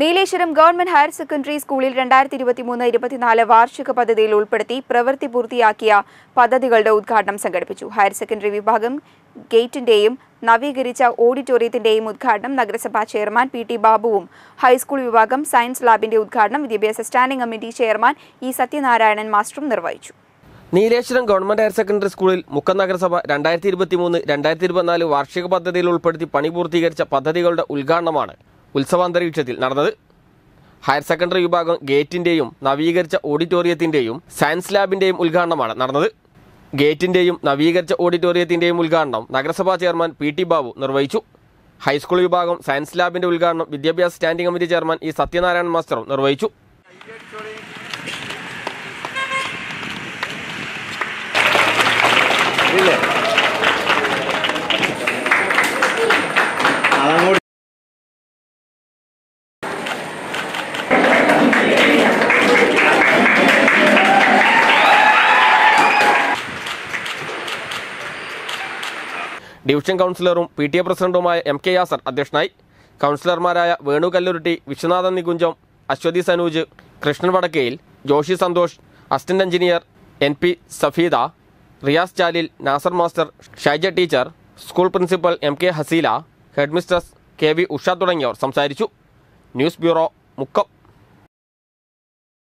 Nileshwaram government higher secondary സ്കൂളിൽ രണ്ടായിരത്തി ഇരുപത്തിമൂന്ന് ഇരുപത്തിനാല് വാർഷിക പദ്ധതിയിൽ ഉൾപ്പെടുത്തി പ്രവൃത്തി പൂർത്തിയാക്കിയ പദ്ധതികളുടെ ഉദ്ഘാടനം സംഘടിപ്പിച്ചു. ഹയർ സെക്കൻഡറി വിഭാഗം ഗേറ്റിന്റെയും നവീകരിച്ച ഓഡിറ്റോറിയത്തിന്റെയും ഉദ്ഘാടനം നഗരസഭാ ചെയർമാൻ പി ടി ബാബുവും ഹൈസ്കൂൾ വിഭാഗം സയൻസ് ലാബിന്റെ ഉദ്ഘാടനം വിദ്യാഭ്യാസ standing committee chairman E Sathyanarayanan മാസ്റ്ററും നിർവഹിച്ചു. നീലേശ്വരം ഗവൺമെന്റ് ഹയർ സെക്കൻഡറി സ്കൂളിൽ മുക്കം നഗരസഭ രണ്ടായിരത്തി ഇരുപത്തി മൂന്ന് രണ്ടായിരത്തി ഇരുപത്തിനാല് വാർഷിക പദ്ധതിയിൽ ഉൾപ്പെടുത്തി പണി പൂർത്തീകരിച്ച പദ്ധതികളുടെ ഉദ്ഘാടനമാണ് ഉത്സവാന്തരീക്ഷത്തിൽ നടന്നത്. ഹയർ സെക്കൻഡറി വിഭാഗം ഗേറ്റിന്റെയും നവീകരിച്ച ഓഡിറ്റോറിയത്തിന്റെയും സയൻസ് ലാബിന്റെയും ഉദ്ഘാടനമാണ് നടന്നത്. ഗേറ്റിന്റെയും നവീകരിച്ച ഓഡിറ്റോറിയത്തിന്റെയും ഉദ്ഘാടനം നഗരസഭാ ചെയർമാൻ പി ടി ബാബു നിർവഹിച്ചു. ഹൈസ്കൂൾ വിഭാഗം സയൻസ് ലാബിന്റെ ഉദ്ഘാടനം വിദ്യാഭ്യാസ standing committee chairman E Sathyanarayanan മാസ്റ്ററും നിർവഹിച്ചു. ഡിവിഷൻ കൗൺസിലറും പി ടി എ പ്രസിഡന്റുമായ എം കെ യാസർ അധ്യക്ഷനായി. കൗൺസിലർമാരായ Venu Kalluruti Viswanathan Nikuncham Aswathi Sanuj Krishnan Vadakkayil Joshy Santhosh assistant engineer N P Safeeda Riyas Jalil Nasar master Shaija teacher school principal M K Haseela headmistress K V Usha തുടങ്ങിയവർ സംസാരിച്ചു. News bureau Mukkam.